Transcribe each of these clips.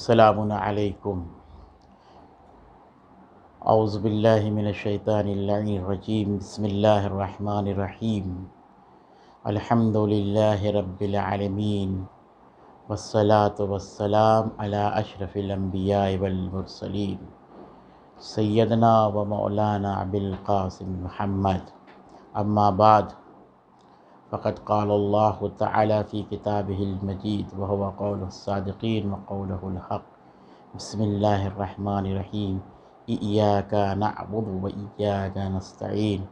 अलैकुम अउज़बिल्लिमिनशैतानिर्रजीम बसमीम अल्हम्दुलिल्लाहि रब्बिल आलमीन वस्सलातु वस्सलाम अला अशरफिल अंबिया वल मुरसलीन सैयदना व मौलाना अबिल कासिम मुहम्मद अम्मा बाद फ़कत क़ाल्लाहु तआला फ़ी किताबिहिल मजीद व हुवा क़ौलुस सादिक़ीन व क़ौलुहुल हक़ बिस्मिल्लाहिर्रहमानिर्रहीम इय्याका नअबुदु व इय्याका नस्तईन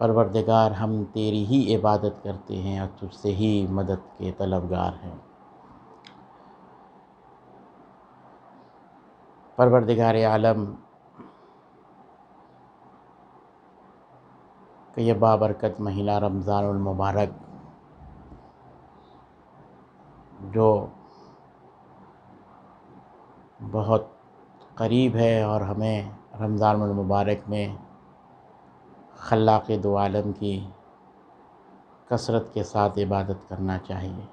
परवरदिगार हम तेरी ही इबादत करते हैं और तुझसे ही मदद के तलबगार हैं परवरदिगार आलम कि यह बाबरकत महीना रमज़ानुल मुबारक, जो बहुत करीब है और हमें रमज़ानुल मुबारक में खल्लाक़ दो आलम की कसरत के साथ इबादत करना चाहिए।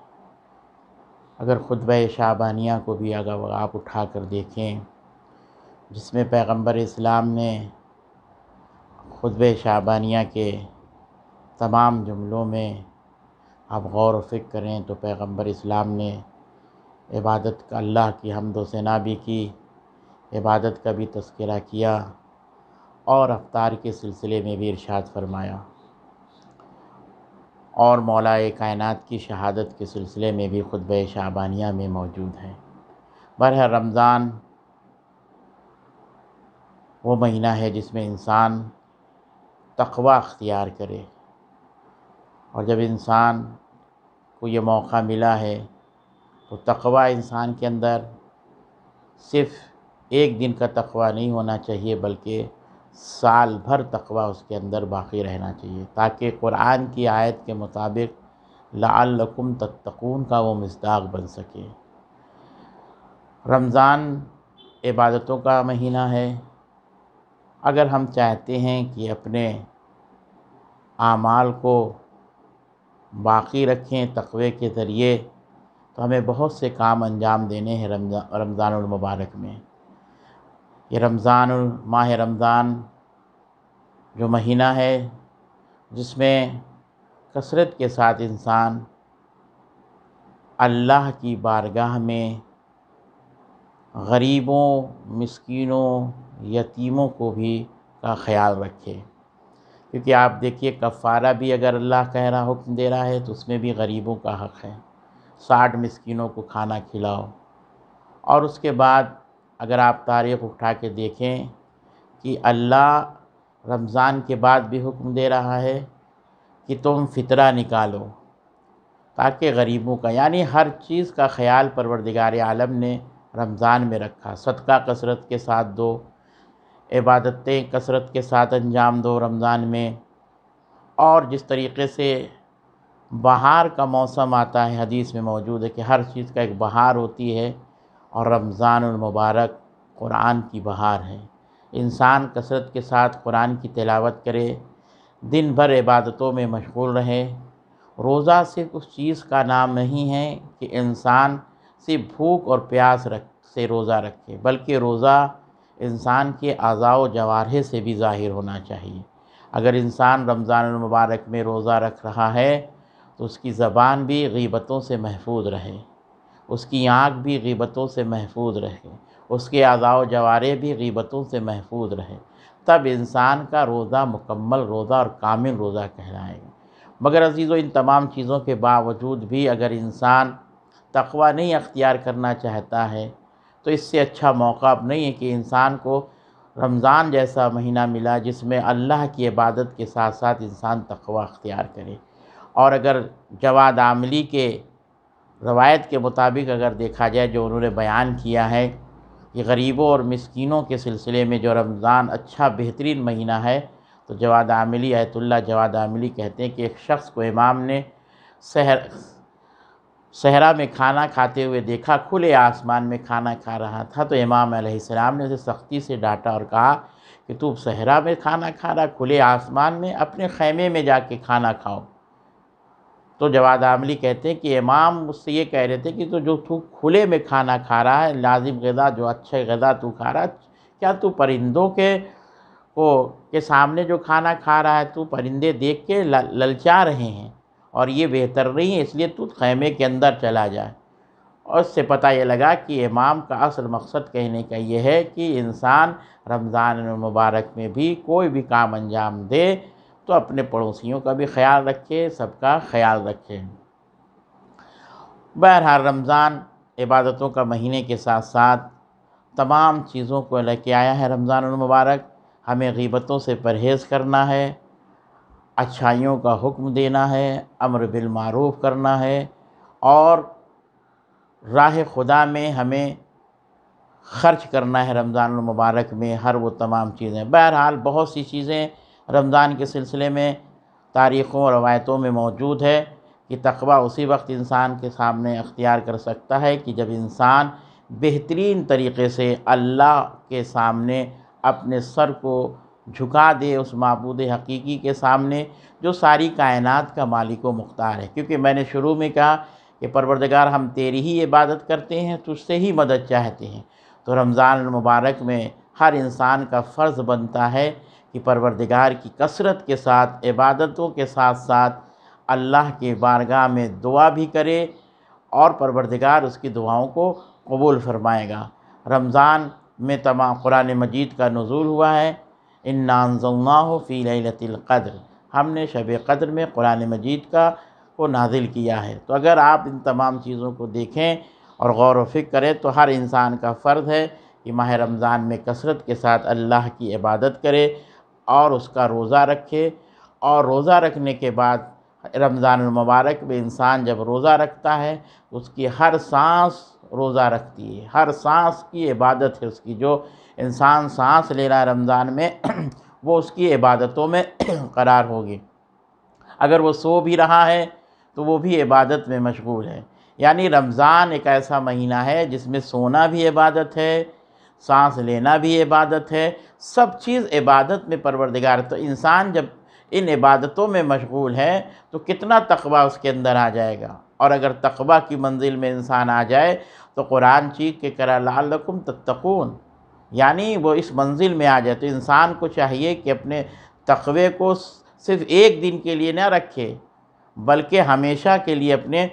अगर ख़ुतब शाबानिया को भी अगर आप उठा कर देखें, जिसमें पैगंबर इस्लाम ने खुतब शाबानिया के तमाम जुमलों में आप गौर फ़िक्र करें तो पैगंबर इस्लाम ने इबादत का अल्लाह की हमदो सना भी की, इबादत का भी तस्करा किया और अफ्तार के सिलसिले में भी इरशाद फरमाया। और मौला कायनात की शहादत के सिलसिले में भी खुतब शाबानिया में मौजूद है। बरह रमज़ान वो महीना है जिसमें इंसान तकवा अख्तियार करे। और जब इंसान को ये मौका मिला है तो तकवा इंसान के अंदर सिर्फ़ एक दिन का तकवा नहीं होना चाहिए, बल्कि साल भर तकवा उसके अंदर बाकी रहना चाहिए, ताकि कुरान की आयत के मुताबिक लाकुम तत्तकून का वो मजदाक बन सके। रमज़ान इबादतों का महीना है अगर हम चाहते हैं कि अपने आमाल को बाकी रखें तकवे के ज़रिए तो हमें बहुत से काम अंजाम देने हैं रमज़ान रमज़ानमबारक में। ये रमज़ान माह रमज़ान जो महीना है, जिसमें कसरत के साथ इंसान अल्लाह की बारगाह में गरीबों, मस्किनों, यतीमों को भी का ख्याल रखे। क्योंकि आप देखिए, कफ़ारा भी अगर अल्लाह कह रहा, हुक्म दे रहा है तो उसमें भी गरीबों का हक़ है। साठ मस्किनों को खाना खिलाओ। और उसके बाद अगर आप तारीख़ उठा के देखें कि अल्लाह रमज़ान के बाद भी हुक्म दे रहा है कि तुम फ़ितरा निकालो, ताकि गरीबों का, यानी हर चीज़ का ख्याल परवरदिगार आलम ने रमज़ान में रखा। सदका कसरत के साथ दो, इबादतें कसरत के साथ अंजाम दो रमज़ान में। और जिस तरीके से बहार का मौसम आता है, हदीस में मौजूद है कि हर चीज़ का एक बहार होती है और रमज़ान मुबारक कुरान की बहार है। इंसान कसरत के साथ कुरान की तिलावत करे, दिन भर इबादतों में मशगूल रहे। रोज़ा सिर्फ़ उस चीज़ का नाम नहीं है कि इंसान सिर्फ़ भूख और प्यास रख, से रोज़ा रखे, बल्कि रोज़ा इंसान के आज़ाव जवारे से भी ज़ाहिर होना चाहिए। अगर इंसान रमज़ान मुबारक में रोज़ा रख रहा है तो उसकी ज़बान भी गीबतों से महफूज रहे, उसकी आँख भी गीबतों से महफूज रहे, उसके आज़ाव जवारे भी गीबतों से महफूज रहे, तब इंसान का रोज़ा मुकम्मल रोज़ा और कामिल रोज़ा कहलाएगा। मगर अजीज़ों, इन तमाम चीज़ों के बावजूद भी अगर इंसान तकवा नहीं अख्तियार करना चाहता है तो इससे अच्छा मौका अब नहीं है कि इंसान को रमज़ान जैसा महीना मिला जिसमें अल्लाह की इबादत के साथ साथ इंसान तकवा अख्तियार करे। और अगर जवाद आमली के रवायत के मुताबिक अगर देखा जाए जो उन्होंने बयान किया है कि गरीबों और मस्किनों के सिलसिले में जो रमज़ान अच्छा बेहतरीन महीना है तो Javad Amoli Ayatollah Javad Amoli कहते हैं कि एक शख्स को इमाम ने सहर सहरा में खाना खाते हुए देखा, खुले आसमान में खाना खा रहा था तो इमाम अलैहिस्सलाम ने उसे सख्ती से डांटा और कहा कि तू सहरा में खाना खा रहा, खुले आसमान में अपने खैमे में जाके खाना खाओ। तो जवाद आमली कहते हैं कि इमाम मुझसे ये कह रहे थे कि तो जो तू खुले में खाना खा रहा है, लाजिम गज़ा जो अच्छे गज़ा तू खा रहा क्या तू परिंदों के को, के सामने जो खाना खा रहा है, तू परिंदे देख के ललचा रहे हैं? और ये बेहतर नहीं है, इसलिए तू खैमे के अंदर चला जाए और उससे पता ये लगा कि इमाम का असल मकसद कहने का ये है कि इंसान रमज़ान मुबारक में भी कोई भी काम अंजाम दे तो अपने पड़ोसियों का भी ख्याल रखे, सबका ख्याल रखे। बहरहाल रमज़ान इबादतों का महीने के साथ साथ तमाम चीज़ों को लेके आया है रमज़ान मुबारक। हमें गीबतों से परहेज़ करना है। अच्छाइयों का हुक्म देना है, अमर बिलमारूफ़ करना है और राह खुदा में हमें ख़र्च करना है रमज़ान मुबारक में हर वो तमाम चीज़ें। बहरहाल बहुत सी चीज़ें रमज़ान के सिलसिले में तारीख़ों और रवायतों में मौजूद है कि तकवा उसी वक्त इंसान के सामने अख्तियार कर सकता है कि जब इंसान बेहतरीन तरीके से अल्लाह के सामने अपने सर को झुका दे उस मबूद हकीकी के सामने, जो सारी कायनात का मालिक व मुख्तार है। क्योंकि मैंने शुरू में कहा कि परवरदगार, हम तेरी ही इबादत करते हैं, तुझसे ही मदद चाहते हैं। तो रमज़ान मुबारक में हर इंसान का फ़र्ज़ बनता है कि परवरदिगार की कसरत के साथ, इबादतों के साथ साथ अल्लाह के बारगाह में दुआ भी करे और परवरदिगार उसकी दुआओं को कबूल फरमाएगा। रमज़ान में तमाम कुरान मजीद का नज़ूल हुआ है। इन नानजल्ला फ़ी लतिलक़द्र हमने शब क़द्र में कुरान मजीद का को नाजिल किया है। तो अगर आप इन तमाम चीज़ों को देखें और गौर फ़िक्र करें तो हर इंसान का फ़र्ज़ है कि माह रमज़ान में कसरत के साथ अल्लाह की इबादत करे और उसका रोज़ा रखे। और रोज़ा रखने के बाद रमज़ान मुबारक में इंसान जब रोज़ा रखता है, उसकी हर सांस रोज़ा रखती है। हर सांस की इबादत है उसकी, जो इंसान सांस ले रहा है रमज़ान में, वो उसकी इबादतों में करार होगी अगर वो सो भी रहा है तो वो भी इबादत में मशगूल है। यानी रमज़ान एक ऐसा महीना है, जिसमें सोना भी इबादत है, सांस लेना भी इबादत है, सब चीज़ इबादत में परवरदिगार तो इंसान जब इन इबादतों में मशगूल है तो कितना तकवा उसके अंदर आ जाएगा। और अगर तकबा की मंजिल में इंसान आ जाए तो कुरान चीख के करा लालकुम तत्तकून। यानी वो इस मंजिल में आ जाए तो इंसान को चाहिए कि अपने तकबे को सिर्फ़ एक दिन के लिए ना रखे, बल्कि हमेशा के लिए अपने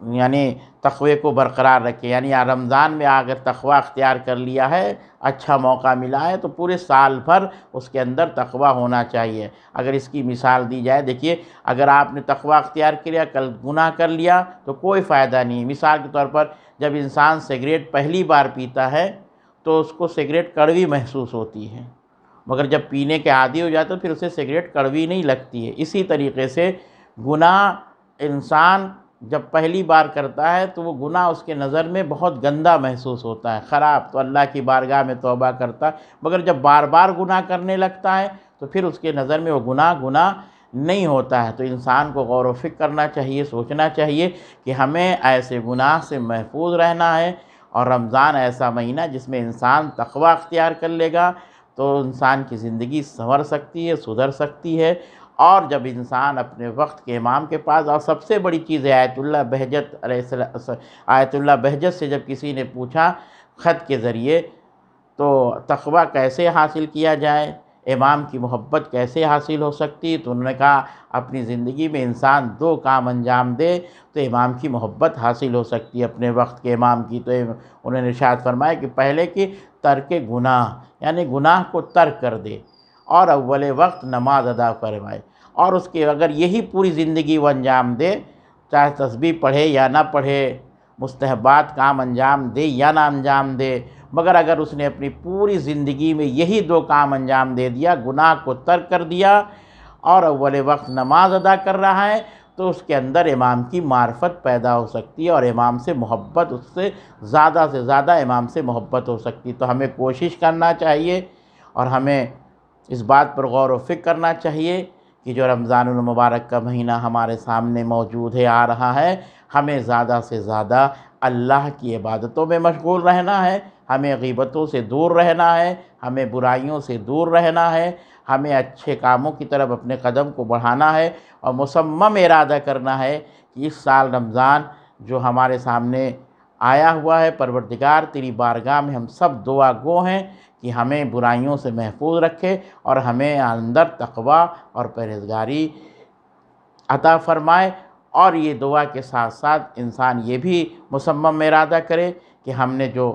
यानी तकवे को बरकरार रखे। यानी रमज़ान में अगर तकवा अख्तियार कर लिया है अच्छा मौका मिला है तो पूरे साल भर उसके अंदर तकवा होना चाहिए। अगर इसकी मिसाल दी जाए, देखिए, अगर आपने तकवा अख्तियार किया कल गुनाह कर लिया तो कोई फ़ायदा नहीं। मिसाल के तौर पर जब इंसान सिगरेट पहली बार पीता है तो उसको सिगरेट कड़वी महसूस होती है। मगर जब पीने के आदि हो जाए तो फिर उसे सिगरेट कड़वी नहीं लगती है। इसी तरीके से गुनाह इंसान जब पहली बार करता है तो वो गुनाह उसके नज़र में बहुत गंदा महसूस होता है। ख़राब तो अल्लाह की बारगाह में तोबा करता है। मगर जब बार बार गुनाह करने लगता है तो फिर उसके नज़र में वो गुनाह गुनाह नहीं होता है। तो इंसान को गौर फ़िक्र करना चाहिए, सोचना चाहिए कि हमें ऐसे गुनाह से महफूज रहना है और रमज़ान ऐसा महीना जिसमें इंसान तकवा अख्तियार कर लेगा तो इंसान की ज़िंदगी संवर सकती है, सुधर सकती है और जब इंसान अपने वक्त के इमाम के पास और सबसे बड़ी चीज़ है आयतुल्ला बहजत आयतुल्ला बहजत से जब किसी ने पूछा ख़त के ज़रिए तो तखबा कैसे हासिल किया जाए, इमाम की मोहब्बत कैसे हासिल हो सकती तो उन्होंने कहा, अपनी ज़िंदगी में इंसान दो काम अंजाम दे तो इमाम की मोहब्बत हासिल हो सकती है अपने वक्त के इमाम की। तो उन्होंने इशात फरमाया कि पहले कि तर्क गुनाह यानी गुनाह को तर्क कर दे। और अव्वल वक्त नमाज़ अदा करवाए और उसके अगर यही पूरी ज़िंदगी वो अंजाम दे, चाहे तस्बी पढ़े या ना पढ़े, मुस्तहबात काम अंजाम दे या ना अंजाम दे, मगर अगर उसने अपनी पूरी ज़िंदगी में यही दो काम अंजाम दे दिया, गुनाह को तर्क कर दिया और अव्वल वक्त नमाज़ अदा कर रहा है तो उसके अंदर इमाम की मार्फत पैदा हो सकती है और इमाम से मोहब्बत उससे ज़्यादा से ज़्यादा इमाम से मोहब्बत हो सकती है। तो हमें कोशिश करना चाहिए और हमें इस बात पर गौर फ़िक्र करना चाहिए कि जो मुबारक का महीना हमारे सामने मौजूद है, आ रहा है, हमें ज़्यादा से ज़्यादा अल्लाह की इबादतों में मशगूल रहना है, हमें गीबतों से दूर रहना है, हमें बुराइयों से दूर रहना है, हमें अच्छे कामों की तरफ़ अपने कदम को बढ़ाना है और मुसम्मम इरादा करना है कि इस साल रमज़ान जो हमारे सामने आया हुआ है, परवरदिगार, तेरी बारगाह में हम सब दुआ गो हैं कि हमें बुराइयों से महफूज रखे और हमें अंदर तकवा और परहेजगारी अता फरमाए और ये दुआ के साथ साथ इंसान ये भी मुसम्म इरादा करे कि हमने जो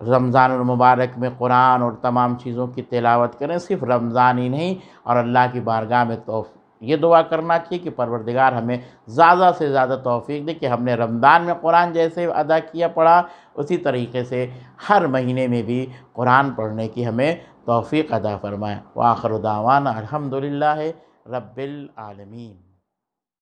रमज़ान मुबारक में कुरान और तमाम चीज़ों की तिलावत करें, सिर्फ़ रमज़ान ही नहीं और अल्लाह की बारगाह में तो ये दुआ करना चाहिए कि परवरदिगार हमें ज़्यादा से ज़्यादा तोफ़ी दे कि हमने रमज़ान में कुरान जैसे अदा किया पढ़ा, उसी तरीके से हर महीने में भी कुरान पढ़ने की हमें तोफ़ी अदा फ़रमाएँ। वाखर दावान अलहमदिल्ला आलमीन।